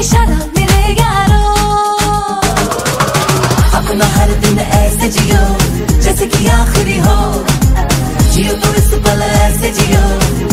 इशारा मेरे यारो अपना हर दिन ऐसे जियो, जैसे कि आखिरी हो। जियो तो इस पल ऐसे जियो।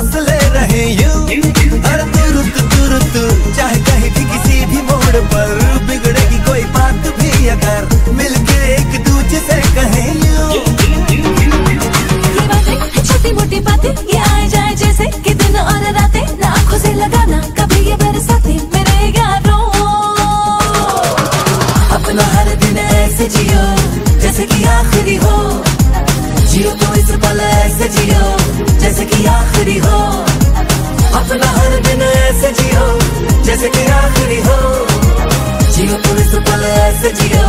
सांस ले रहे यूँ। हर तुरंत तुरंत, चाहे कहीं भी किसी भी मोड़ पर बिगड़ेगी कोई बात भी अगर। अपना हर दिन ऐसे जियो, जैसे कि आखिरी हो। जियो तुम इस पल ऐसे जियो।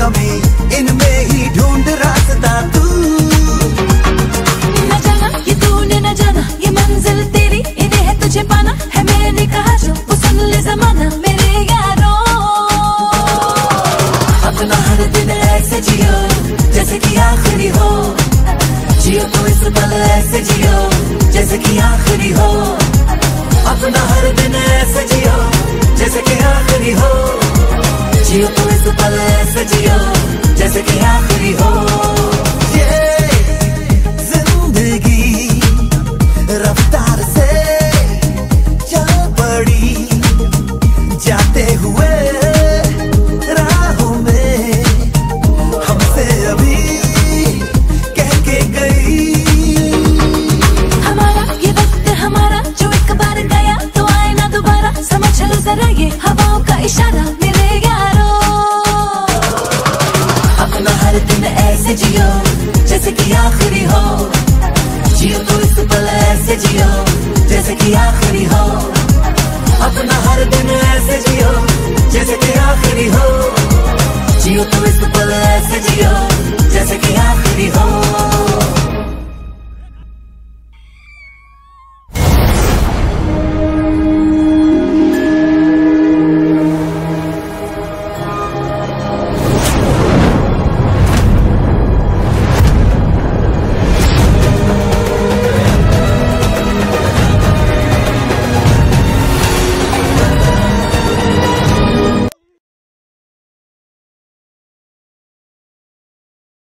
कमी इनमें ही ढूंढ रास्ता तू। न जाना ये तूने न जाना ये मंजिल तेरी इन्हें है तुझे पाना है मैंने कहा जो सुन ले जमाना मेरे यारों। अपना हर दिन ऐसे जियो जैसे कि आखिरी हो। जियो तो इस पल ऐसे जियो जैसे कि आखिरी हो। अपना हर दिन ऐसे जियो जैसे कि आखिरी हो। जियो जैसे कि आखिरी हो। जैसे कि आखिरी हो। जियो तो इस पल ऐसे जियो जैसे कि आखिरी हो।